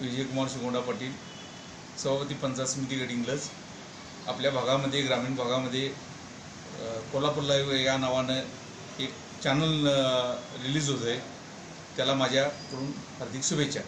कुमार शिगोंडा पाटील सभापती पंचायत समिती गडिंग्लज आपल्या भागामध्ये ग्रामीण भागामध्ये कोल्हापूर लाईव्ह या नावानं एक चॅनल रिलीज होत आहे त्याला माझ्याकडून हार्दिक शुभेच्छा.